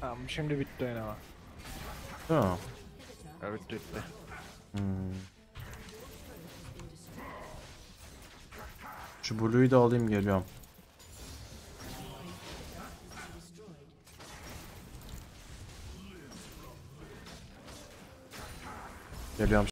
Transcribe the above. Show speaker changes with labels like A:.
A: Tamam şimdi bitti oynama.
B: Değil mi?
A: Ya bitti bitti.
B: Hmm. Şu Blue'yu da alayım geliyorum. Geliyorum